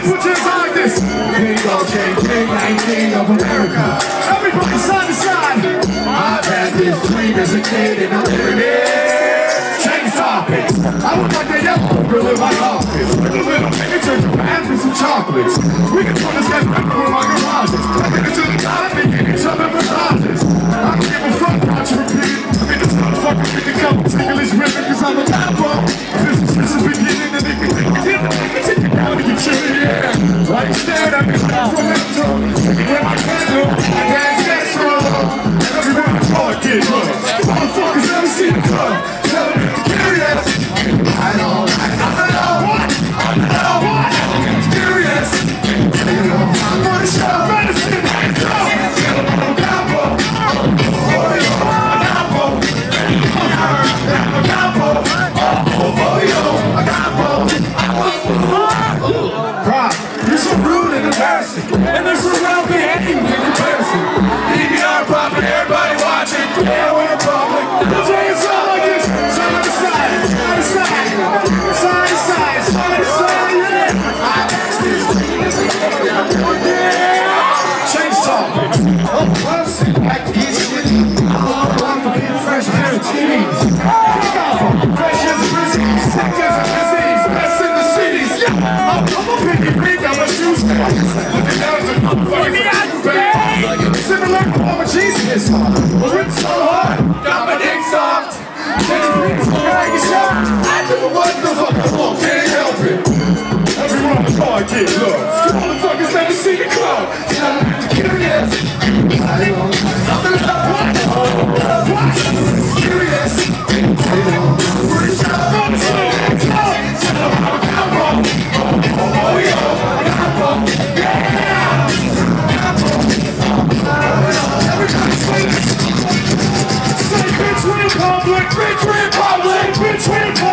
put your hands like this. King of King, and King of America. Everybody side to side. I've had this dream as a kid and I'm living it. I would like a yellow grill in my office. With a little turn to pants some chocolates. We can turn this guy's back with my garages. I get into the Where my candle, I that song. And everywhere I I'm, I'm a picky pig. I'm a shoe style. Looking down to motherfucking bag. Similar to I'm a cheese kiss. Was written so hard. Got my dick soft. Jenny Prince, looking like a shot. I do what the fuck I want. Can't help it. Everyone the car get love. Motherfuckers never see the club. I'm curious. I don't something we in public. Bitch we